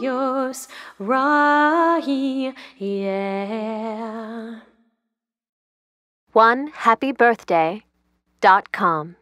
yours, right? Yeah. One happy birthday dot com.